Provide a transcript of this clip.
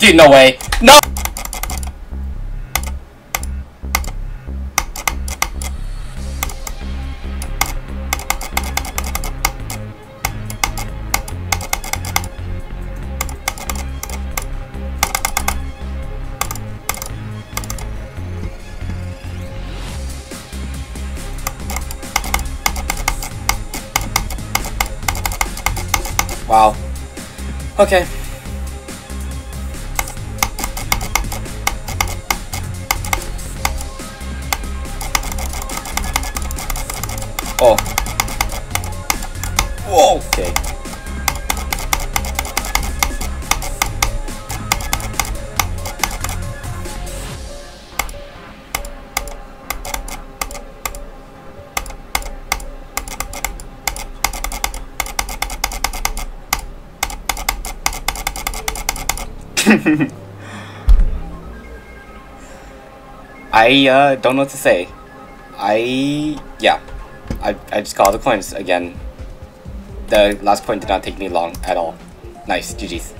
Dude, no way. No! Wow. Okay. Oh. Whoa, okay. I uh, don't know what to say. I yeah, I I just called the coins again. The last coin did not take me long at all. Nice, GG's.